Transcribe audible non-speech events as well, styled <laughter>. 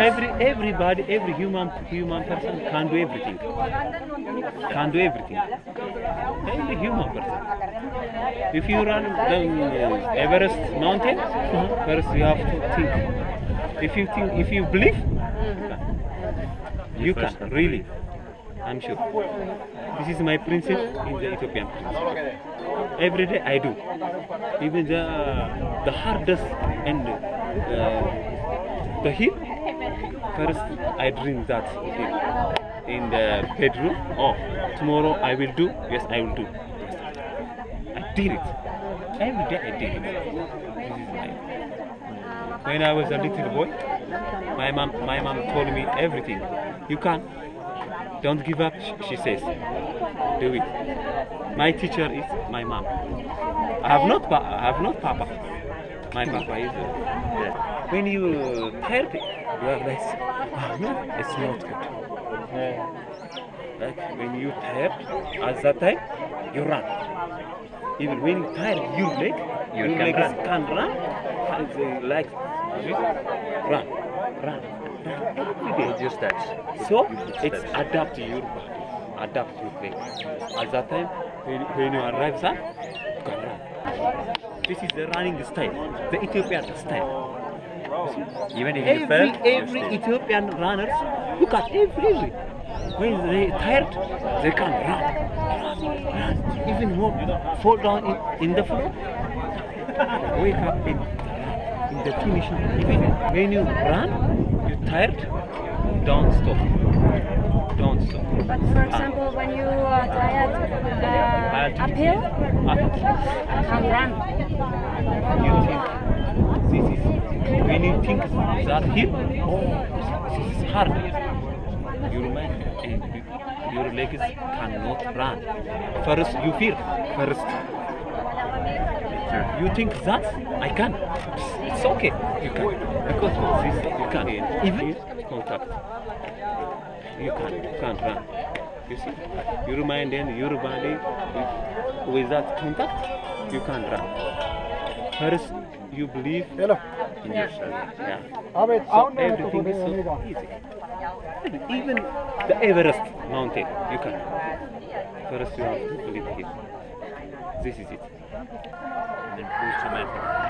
every everybody every human human person can do everything. Can do everything. Every human person. If you run the uh, everest mountain first you have to think. If you think if you believe you can really. I'm sure. This is my principle in the ethiopian principle. Every day i do. Even the the hardest and uh, the hill First, I dream that in, the bedroom. Oh, tomorrow I will do. Yes, I will do. I did it. Every day I did it. When I was a little boy, my mom, my mom told me everything. You can. Don't give up. She says. Do it. My teacher is my mom. I have not. I have not papa. My papa is. Uh, dead. When you tired, you are like, oh, no, it's not good. Like when you tired, at that time, you run. Even when you tired, your leg, You your can legs run. can run. And they like this, run, run, run every day. Your steps. So it's steps. adapt your body, adapt your leg. At that time, when, when you arrive there, you can run. This is the running style, the Ethiopian style. Even if you Every, fell, you every Ethiopian runners, look at every, every. When they tired, they can run, run, run. Even more, fall down in, in the floor, <laughs> wake up in, in the finishing. Even when you run, you tired, don't stop, don't stop. But for example, when you are tired uh, uphill, Up. can't run. you think this is when you think that hill, oh, this is hard. Your mind and you- your legs cannot run. First you feel, First you think that I can. It's okay. You can because of this you can even contact. You can you can run. You see, your mind and your body, with that contact, you can't run. First, you believe in yourself. Yeah. So everything is so easy. Even the Everest mountain, you can. First, you have to believe it. This is it. And then automatically.